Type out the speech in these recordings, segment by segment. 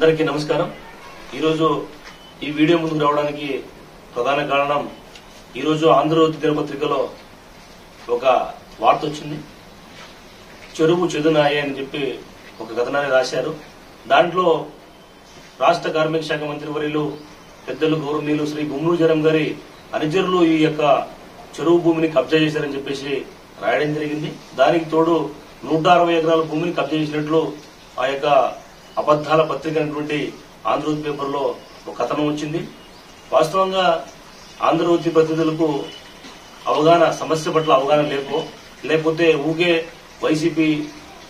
అందరికీ నమస్కారం. ఈరోజు ఈ వీడియో ముందుకు రావడానికి ప్రధాన కారణం ఈరోజు ఆంధ్రజ్యోతి దినపత్రికలో ఒక వార్త వచ్చింది. చెరువు చెదునాయి అని చెప్పి ఒక కథనాన్ని రాశారు. దాంట్లో రాష్ట్ర కార్మిక శాఖ మంత్రివర్యులు పెద్దలు గౌరవనీయులు శ్రీ గుమ్నూరు జరం గారి అనుచరులు ఈ యొక్క చెరువు భూమిని కబ్జా చేశారని చెప్పేసి రాయడం జరిగింది. దానికి తోడు నూట అరవై ఎకరాల భూమిని కబ్జా చేసినట్లు ఆ యొక్క అబద్దాల పత్రిక అనేటువంటి ఆంధ్రజ్యోతి పేపర్లో ఒక కథనం వచ్చింది. వాస్తవంగా ఆంధ్రజ్యోతి ప్రతినిధులకు అవగాహన సమస్య పట్ల అవగాహన లేకో లేకపోతే ఊగే వైసీపీ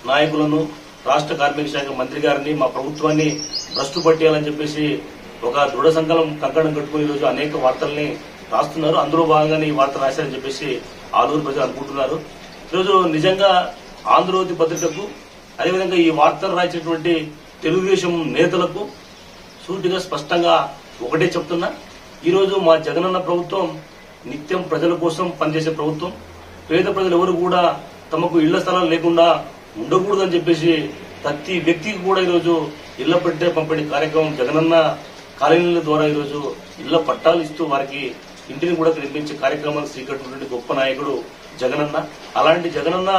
నాయకులను రాష్ట్ర కార్మిక శాఖ మంత్రి గారిని మా ప్రభుత్వాన్ని భ్రష్టు పట్టేయాలని చెప్పేసి ఒక దృఢ సంకల్పం కంకణం కట్టుకుని ఈరోజు అనేక వార్తల్ని రాస్తున్నారు. అందులో భాగంగానే ఈ వార్త రాశారని చెప్పేసి ఆలూరు ప్రజలు అనుకుంటున్నారు. ఈరోజు నిజంగా ఆంధ్రజ్యోతి పత్రికకు అదేవిధంగా ఈ వార్తలు రాసినటువంటి తెలుగుదేశం నేతలకు సూటిగా స్పష్టంగా ఒకటే చెప్తున్నా. ఈరోజు మా జగనన్న ప్రభుత్వం నిత్యం ప్రజల కోసం పనిచేసే ప్రభుత్వం. పేద ప్రజలు ఎవరు కూడా తమకు ఇళ్ళ స్థలాలు లేకుండా ఉండకూడదని చెప్పేసి ప్రతి వ్యక్తికి కూడా ఈరోజు ఇళ్ళ పెట్టే పంపిణీ కార్యక్రమం జగనన్న కాలనీల ద్వారా ఈరోజు ఇళ్ళ పట్టాలు ఇస్తూ వారికి ఇంటిని కూడా నిర్మించే కార్యక్రమాన్ని శ్రీకట్టున్నటువంటి గొప్ప నాయకుడు జగనన్న. అలాంటి జగనన్న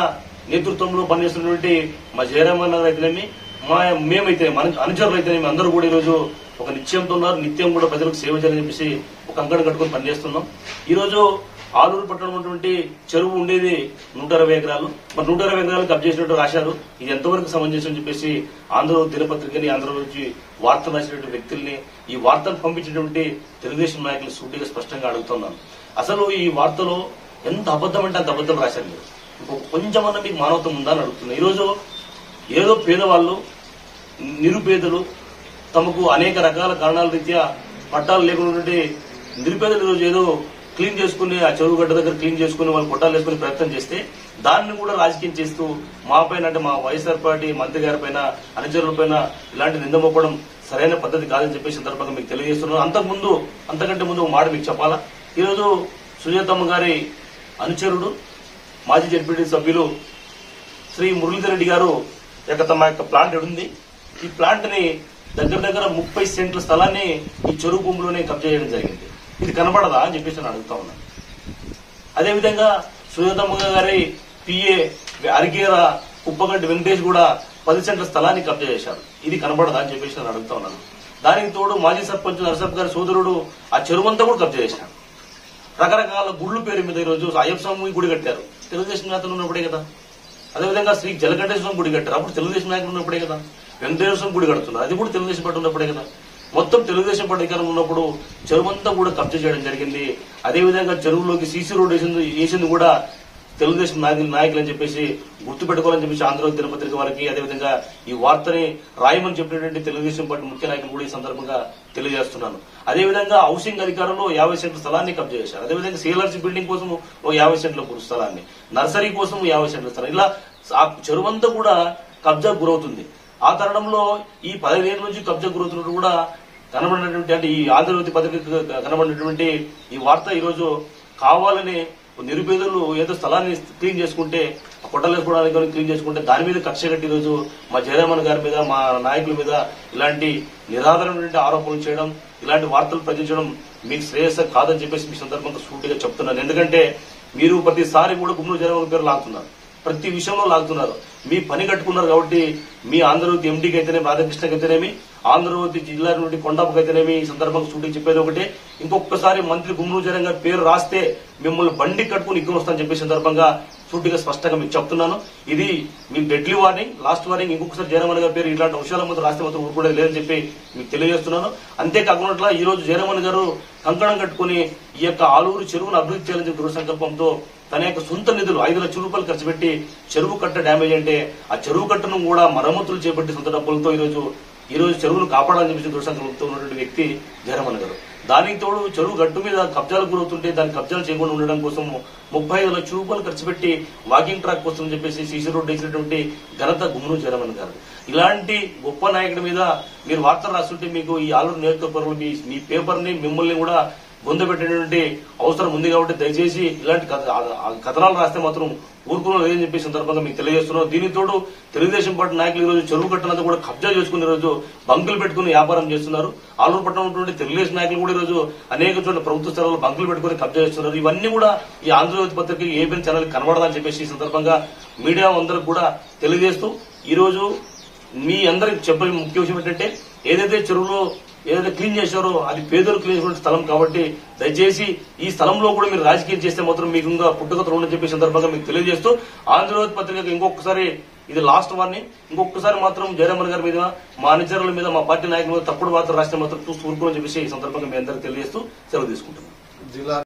నేతృత్వంలో పనిచేస్తున్నటువంటి మా జయరామన్న అయితేనేమి మా మేమైతే మన అనుచరులు అయితేనేమి అందరూ కూడా ఈరోజు ఒక నిత్యంతో ఉన్నారు. నిత్యం కూడా ప్రజలకు సేవ చేయాలని చెప్పేసి ఒక అంకణం కట్టుకొని పనిచేస్తున్నాం. ఈరోజు ఆలూరు పట్టణం ఉన్నటువంటి చెరువు ఉండేది నూట అరవై ఎకరాలు. మరి నూట అరవై ఎకరాలు కబ్జా చేసినట్టు రాశారు. ఇది ఎంతవరకు సమంజసం అని చెప్పేసి ఆంధ్ర దినపత్రికని ఆంధ్ర నుంచి వార్తలు రాసినటువంటి వ్యక్తుల్ని ఈ వార్తలు పంపించినటువంటి తెలుగుదేశం నాయకులు సూటిగా స్పష్టంగా అడుగుతున్నాను. అసలు ఈ వార్తలో ఎంత అబద్ధం అంటే అంత అబద్ధం రాశారు మీరు. ఇంకొక కొంచెమన్నా మీకు మానవత్వం ఉందని అని అడుగుతున్నా. ఈరోజు ఏదో పేదవాళ్ళు నిరుపేదలు తమకు అనేక రకాల కారణాల రీత్యా పట్టాలు లేకుండా నిరుపేదలు ఈరోజు ఏదో క్లీన్ చేసుకుని ఆ చెరువు గడ్డ దగ్గర క్లీన్ చేసుకుని వాళ్ళు పట్టాలు వేసుకునే ప్రయత్నం చేస్తే దాన్ని కూడా రాజకీయం చేస్తూ మా పైన అంటే మా వైఎస్ఆర్ పార్టీ మంత్రి గారి పైన అనుచరుల పైన ఇలాంటి నింద మోపడం సరైన పద్ధతి కాదని చెప్పేసి సందర్భంగా మీకు తెలియజేస్తున్నాను. అంతకుముందు అంతకంటే ముందు ఒక మాట మీకు చెప్పాలా? ఈరోజు సుజాతమ్మ గారి అనుచరుడు మాజీ జడ్పీటీ సభ్యులు శ్రీ మురళీధర్ రెడ్డి గారు యొక్క తమ యొక్క ప్లాంట్ ఉంది. ఈ ప్లాంట్ని దగ్గర దగ్గర ముప్పై సెంట్ల స్థలాన్ని ఈ చెరువు భూమిలోనే కబ్జా చేయడం జరిగింది. ఇది కనబడదా అని చెప్పేసి నేను అడుగుతా ఉన్నాను అదేవిధంగా సుజాతమ్మ గారి పిఏ అరికేర కుప్పగడ్డి వెంకటేష్ కూడా పది సెంట్ల స్థలాన్ని కబ్జా చేశారు. ఇది కనబడదా అని చెప్పేసి నేను అడుగుతా ఉన్నాను. దానికి తోడు మాజీ సర్పంచ్ నరసప్ గారి సోదరుడు ఆ చెరువంతా కూడా కబ్జా చేశాడు రకరకాల గుళ్ళు పేరు మీద ఈరోజు అయ్యప్ప స్వామి గుడి కట్టారు. తెలుగుదేశం నేతలు ఉన్నప్పుడే కదా. అదేవిధంగా శ్రీ జలకంఠేశ్వరం గుడి కట్టారు. అప్పుడు తెలుగుదేశం నాయకులు ఉన్నప్పుడే కదా. వెంకటేశ్వరం గుడి కడుతున్నారు. అది కూడా తెలుగుదేశం పార్టీ ఉన్నప్పుడే కదా. మొత్తం తెలుగుదేశం పార్టీ అధికారం ఉన్నప్పుడు చెరువంతా కూడా కబ్జా చేయడం జరిగింది. అదేవిధంగా చెరువులోకి సీసీ రోడ్ వేసింది వేసింది కూడా తెలుగుదేశం నాయకులు నాయకులు అని చెప్పేసి గుర్తు పెట్టుకోవాలని చెప్పేసి ఆంధ్రజ్యోతి దినపత్రిక వారికి అదేవిధంగా ఈ వార్తని రాయమని చెప్పినటువంటి తెలుగుదేశం పార్టీ ముఖ్య నాయకులు కూడా ఈ సందర్భంగా తెలియజేస్తున్నాను. అదేవిధంగా హౌసింగ్ అధికారంలో యాభై సెంట్ల స్థలాన్ని కబ్జా చేశారు. అదేవిధంగా సీలర్స్ బిల్డింగ్ కోసం ఓ యాభై సెంట్ల స్థలాన్ని నర్సరీ కోసం యాభై సెంట్ల స్థలం ఇలా ఆ చెరువంతా కూడా కబ్జా గురవుతుంది. ఆ తరుణంలో ఈ పదిహేను నుంచి కబ్జా గురవుతున్నట్టు కూడా కనబడినటువంటి అంటే ఈ ఆంధ్రజ్యోతి పత్రిక కనబడినటువంటి ఈ వార్త ఈరోజు కావాలని నిరుపేదలు ఏదో స్థలాన్ని క్లీన్ చేసుకుంటే ఆ కానీ క్లీన్ చేసుకుంటే దాని మీద కక్ష కట్టి ఈరోజు మా జయరామన్ గారి మీద మా నాయకుల మీద ఇలాంటి నిరాధారమైనటువంటి ఆరోపణలు చేయడం ఇలాంటి వార్తలు ప్రచురించడం మీకు శ్రేయస్సు కాదని చెప్పేసి మీ సందర్భంగా సూటిగా చెప్తున్నాను. ఎందుకంటే మీరు ప్రతిసారి కూడా గుమ్మడి జయరామన్ పేరు లాగుతున్నారు. ప్రతి విషయంలో లాగుతున్నారు. మీ పని కట్టుకున్నారు కాబట్టి మీ ఆంధ్రజ్యోతి ఎండీకి అయితేనేమి రాధాకృష్ణకి అయితేనేమి ఆంధ్రజ్యోతి జిల్లా నుండి కొండపకి అయితేనేమి ఈ సందర్భంగా షూటింగ్ చెప్పేది ఒకటే. ఇంకొకసారి మంత్రి గుమ్మూరు జరం పేరు రాస్తే మిమ్మల్ని బండి కట్టుకుని ఇక్కడ వస్తానని చెప్పే సందర్భంగా సూటిగా స్పష్టంగా మీకు చెప్తున్నాను. ఇది మీకు డెడ్లీ వార్నింగ్ లాస్ట్ వార్నింగ్ ఇంకొకసారి జయరామన్ గారి పేరు ఇలాంటి అంశాల ముందు రాస్తే మాత్రం ఊరుకోవడం లేదని చెప్పి మీకు తెలియజేస్తున్నాను. అంతేకాకుండా ఈ రోజు జయరామన్ గారు కంకణం కట్టుకుని ఈ యొక్క ఆలూరు చెరువును అభివృద్ధి చేయాలని దృఢ సంకల్పంతో తన యొక్క సొంత నిధులు ఐదు లక్షల రూపాయలు ఖర్చు పెట్టి చెరువు కట్ట డ్యామేజ్ అంటే ఆ చెరువు కట్టను కూడా మరమ్మతులు చేపట్టి సొంత డబ్బులతో ఈ ఈరోజు ఈ రోజు చెరువును కాపాడాలని చెప్పి దృఢ ఉన్నటువంటి వ్యక్తి జగన్మోహన్ గారు. దానికి తోడు చెరువు గట్టు మీద కబ్జాలు గురవుతుంటే దాన్ని కబ్జాలు చేయకుండా ఉండడం కోసం ముప్పై ఐదు లక్షల రూపాయలు ఖర్చు పెట్టి వాకింగ్ ట్రాక్ కోసం చెప్పేసి సీసీ రోడ్ వేసినటువంటి ఘనత గుమ్మను జగన్మోహన్ గారు. ఇలాంటి గొప్ప నాయకుడి మీద మీరు వార్తలు రాస్తుంటే మీకు ఈ ఆలూరు నియోజకవర్గంలో మీ మీ మిమ్మల్ని కూడా బొంద పెట్టేటువంటి అవసరం ఉంది కాబట్టి దయచేసి ఇలాంటి కథనాలు రాస్తే మాత్రం ఊరుకులో లేదని చెప్పి సందర్భంగా మీకు తెలియజేస్తున్నాం. దీనితోడు తెలుగుదేశం పార్టీ నాయకులు ఈ రోజు చెరువు కట్టనంతా కూడా కబ్జా చేసుకుని రోజు బంకులు పెట్టుకుని వ్యాపారం చేస్తున్నారు. ఆలూరు పట్టణం ఉన్నటువంటి తెలుగుదేశం నాయకులు కూడా ఈ రోజు అనేక చోట్ల ప్రభుత్వ స్థలాల్లో బంకులు పెట్టుకుని కబ్జా చేస్తున్నారు. ఇవన్నీ కూడా ఈ ఆంధ్రజ్యోతి పత్రిక ఏపీ ఛానల్ కనబడదని చెప్పేసి ఈ సందర్భంగా మీడియా అందరికి కూడా తెలియజేస్తూ ఈరోజు మీ అందరికి చెప్పే ముఖ్య విషయం ఏంటంటే ఏదైతే చెరువులో ఏదైతే క్లీన్ చేశారో అది పేదలు క్లీన్ చేసుకునే స్థలం కాబట్టి దయచేసి ఈ స్థలంలో కూడా మీరు రాజకీయం చేస్తే మాత్రం మీకు ఇంకా పుట్టుకతలు ఉండని చెప్పే సందర్భంగా మీకు తెలియజేస్తూ ఆంధ్రజ్యోతి పత్రిక ఇంకొకసారి ఇది లాస్ట్ వార్నింగ్ ఇంకొకసారి మాత్రం జయరామన్ గారి మీద మా అనుచరుల మీద మా పార్టీ నాయకుల మీద తప్పుడు వార్తలు రాసిన మాత్రం చూస్తూ ఊరుకోని చెప్పేసి ఈ సందర్భంగా మీ అందరికీ తెలియజేస్తూ సెలవు తీసుకుంటున్నాం. జిల్లా